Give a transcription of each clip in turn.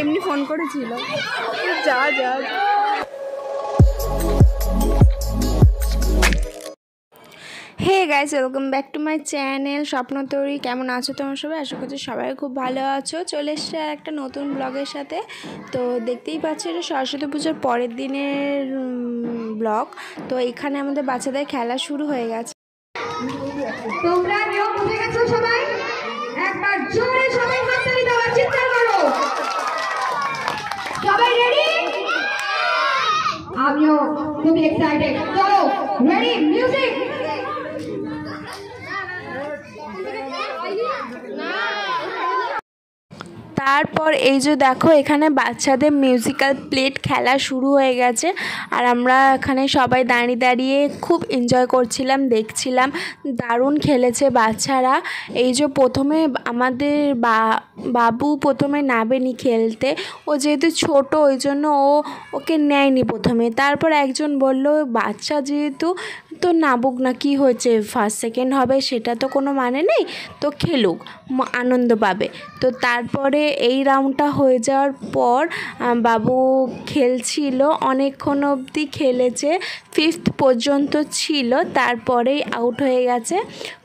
এমনি ফোন করেছিল। যা যা। Hey guys welcome back to my channel স্বপ্ন তৈরি। কেমন আছো তোমার সবাই? আশা করছি সবাই খুব ভালো আছো। চলে এসছে আর একটা নতুন ব্লগের সাথে। তো দেখতেই পাচ্ছ এটা সরস্বতী পুজোর পরের দিনের ব্লগ তো এখানে আমাদের বাচ্চাদের খেলা শুরু হয়ে গেছে। তোমরা নিয়ম বুঝে গেছো সবাই? একবার জোরে সবাই আমিও খুবই এক্সাইটেড চলো রেডি মিউজিক তারপর এই যে দেখো, এখানে বাচ্চাদের মিউজিক্যাল প্লেট খেলা শুরু হয়ে গেছে। আর আমরা এখানে সবাই দাঁড়িয়ে দাঁড়িয়ে খুব এনজয় করছিলাম, দেখছিলাম। দারুণ খেলেছে বাচ্চারা। এই যে প্রথমে আমাদের বাবু প্রথমে নাবেনি খেলতে। ও যেহেতু ছোট, ওই জন্য ও, ওকে নেয়নি প্রথমে। তারপর একজন বলল, বাচ্চা যেহেতু তো নাবুক না, কি হয়েছে? ফার্স্ট সেকেন্ড হবে, সেটা তো কোনো মানে নেই। তো খেলুক আনন্দ পাবে। তো তারপরে এই রাউন্ডটা হয়ে যাওয়ার পর বাবু খেলছিল, অনেকক্ষণ অবধি খেলেছে। ফিফথ পর্যন্ত ছিল, তারপরেই আউট হয়ে গেছে।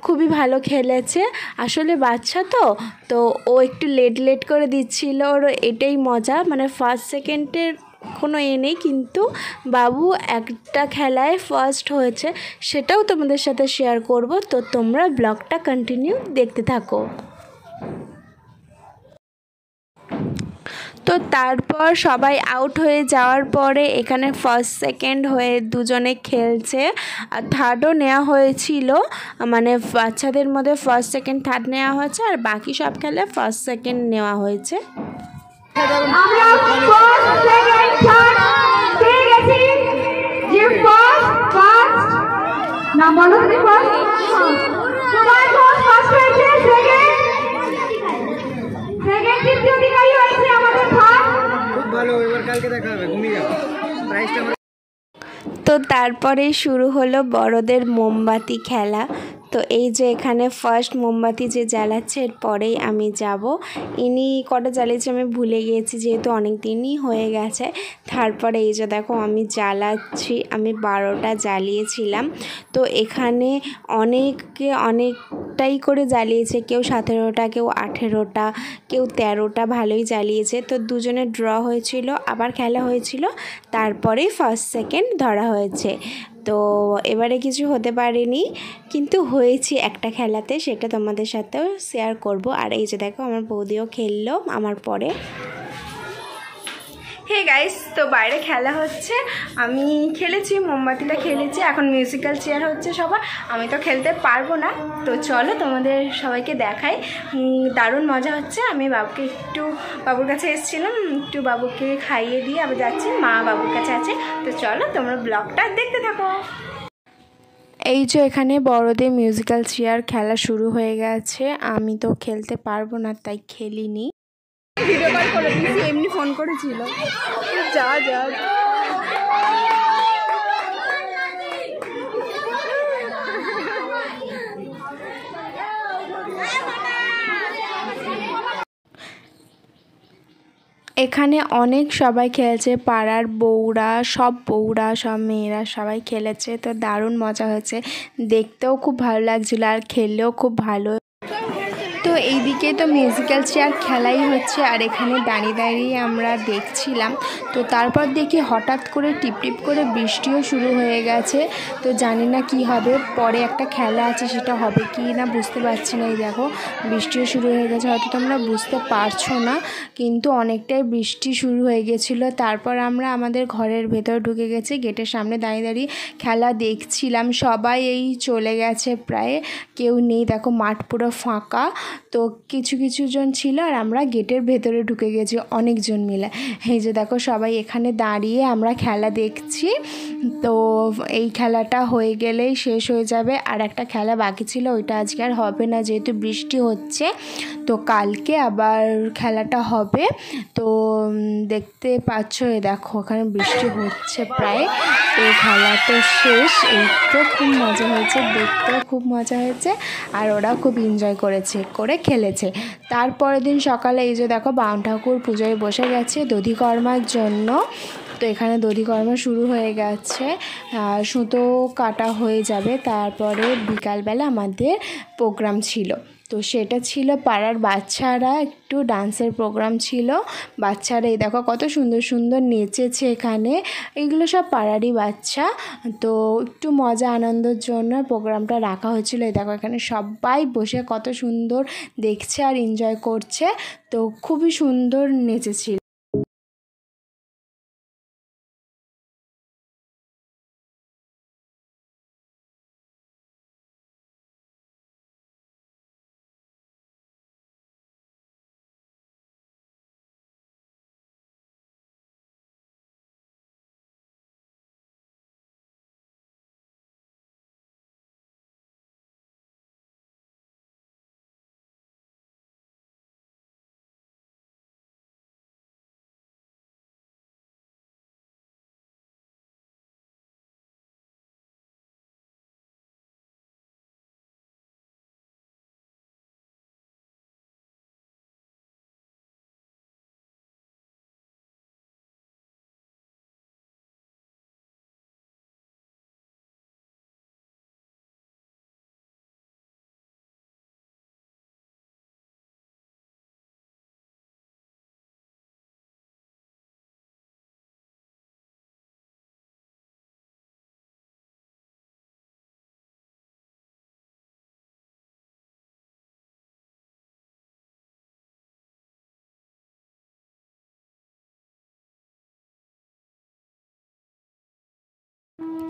খুবই ভালো খেলেছে। আসলে বাচ্চা তো তো ও একটু লেট লেট করে দিচ্ছিল, ওর এটাই মজা। মানে ফার্স্ট সেকেন্ডের কোনো এ নেই কিন্তু বাবু একটা খেলায় ফার্স্ট হয়েছে, সেটাও তোমাদের সাথে শেয়ার করব। তো তোমরা ব্লগটা কন্টিনিউ দেখতে থাকো। তো তারপর সবাই আউট হয়ে যাওয়ার পরে এখানে ফার্স্ট সেকেন্ড হয়ে দুজনে খেলছে। আর থার্ডও নেওয়া হয়েছিল। মানে বাচ্চাদের মধ্যে ফার্স্ট সেকেন্ড থার্ড নেওয়া হয়েছে, আর বাকি সব খেলে ফার্স্ট সেকেন্ড নেওয়া হয়েছে। বলো তুমি ফার্স্ট তোমার ফার্স্ট ফার্স্ট হয়েছে সেকেন্ড সেকেন্ড তৃতীয় অধিকারী হয়েছে আমাদের থার্ড খুব ভালো এবার কালকে দেখা হবে ঘুমিয়ে যাও। প্রাইসটা তো তারপরে শুরু হলো বড়দের মোমবাতি খেলা। তো এই যে এখানে ফার্স্ট মোমবাতি যে জ্বালাচ্ছে এরপরেই আমি যাব। ইনি কটা জ্বালিয়েছে আমি ভুলে গিয়েছি, যেহেতু অনেক দিনই হয়ে গেছে। তারপরে এই যে দেখো, আমি জ্বালাচ্ছি, আমি বারোটা জ্বালিয়েছিলাম। তো এখানে অনেকে অনেকটাই করে জ্বালিয়েছে। কেউ সতেরোটা, কেউ আঠেরোটা, কেউ তেরোটা ভালোই জ্বালিয়েছে। তো দুজনে ড্র হয়েছিল, আবার খেলা হয়েছিল। তারপরেই ফার্স্ট সেকেন্ড ধরা হয়েছে। তো এবারে কিছু হতে পারেনি, কিন্তু হয়েছি একটা খেলাতে, সেটা তোমাদের সাথেও শেয়ার করব। আর এই যে দেখো, আমার বৌদিও খেললো, আমার পরে। হে গাইস তো বাইরে খেলা হচ্ছে। আমি খেলেছি, মোমবাতিটা খেলেছি, এখন মিউজিক্যাল চেয়ার হচ্ছে সবার। আমি তো খেলতে পারব না। তো চলো তোমাদের সবাইকে দেখাই। দারুণ মজা হচ্ছে। আমি বাবুকে একটু, বাবুর কাছে এসেছিলাম। একটু বাবুকে খাইয়ে দিয়ে আবার যাচ্ছি। মা বাবুর কাছে আছে। তো চলো তোমরা ব্লগটা দেখতে থাকো। এই যে এখানে বড়দের মিউজিক্যাল চেয়ার খেলা শুরু হয়ে গেছে। আমি তো খেলতে পারব না, তাই খেলিনি। এখানে অনেক সবাই খেলেছে, পাড়ার বউরা, সব বউরা, সব মেয়েরা সবাই খেলেছে। তো দারুণ মজা হয়েছে। দেখতেও খুব ভালো লাগছিল আর খেললেও খুব ভালো তো এইদিকে তো মিউজিক্যাল চেয়ার খেলাই হচ্ছে আর এখানে দাঁড়িয়ে দাঁড়িয়ে আমরা দেখছিলাম। তো তারপর দেখি হঠাৎ করে টিপ টিপ করে বৃষ্টিও শুরু হয়ে গেছে। তো জানি না কি হবে, পরে একটা খেলা আছে সেটা হবে কি না বুঝতে পারছি না। এই দেখো, বৃষ্টিও শুরু হয়ে গেছে, হয়তো তোমরা বুঝতে পারছ না, কিন্তু অনেকটাই বৃষ্টি শুরু হয়ে গেছিল। তারপর আমরা আমাদের ঘরের ভেতরে ঢুকে গেছে, গেটের সামনে দাঁড়িয়ে দাঁড়িয়ে খেলা দেখছিলাম। সবাই এই চলে গেছে প্রায়, কেউ নেই। দেখো মাঠ পুরো ফাঁকা তো কিছু কিছু জন ছিল আর আমরা গেটের ভেতরে ঢুকে গেছি অনেকজন মিলে। এই যে দেখো সবাই এখানে দাঁড়িয়ে আমরা খেলা দেখছি। তো এই খেলাটা হয়ে গেলেই শেষ হয়ে যাবে। আর একটা খেলা বাকি ছিল, ওইটা আজকে আর হবে না যেহেতু বৃষ্টি হচ্ছে। তো কালকে আবার খেলাটা হবে। তো দেখতে পাচ্ছ এই দেখো, ওখানে বৃষ্টি হচ্ছে প্রায়। তো খেলা তো শেষ, এই তো খুব মজা হয়েছে, দেখতেও খুব মজা হয়েছে, আর ওরা খুব এনজয় করেছে, করে খেলেছে। তারপরের দিন সকালে এই যে দেখো, বাউন ঠাকুর পুজোয় বসে গেছে দধিকর্মার জন্য। তো এখানে দধিকর্মা শুরু হয়ে গেছে সুতো কাটা হয়ে যাবে, তারপরে বিকালবেলা আমাদের প্রোগ্রাম ছিল। তো সেটা ছিল পাড়ার বাচ্চারা, একটু ডান্সের প্রোগ্রাম ছিল। বাচ্চারা এই দেখো কত সুন্দর সুন্দর নেচেছে এখানে। এগুলো সব পাড়ারই বাচ্চা। তো একটু মজা আনন্দের জন্য প্রোগ্রামটা রাখা হয়েছিল। এই দেখো এখানে সবাই বসে কত সুন্দর দেখছে আর এনজয় করছে। তো খুবই সুন্দর নেচেছিল।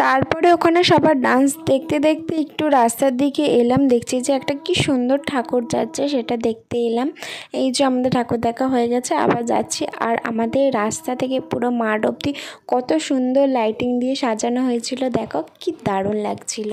তারপরে ওখানে সবার ডান্স দেখতে দেখতে একটু রাস্তার দিকে এলাম, দেখছি যে একটা কি সুন্দর ঠাকুর যাচ্ছে, সেটা দেখতে এলাম। এই যে আমাদের ঠাকুর দেখা হয়ে গেছে, আবার যাচ্ছি। আর আমাদের রাস্তা থেকে পুরো মাঠ অবধি কত সুন্দর লাইটিং দিয়ে সাজানো হয়েছিল, দেখো কি দারুণ লাগছিল।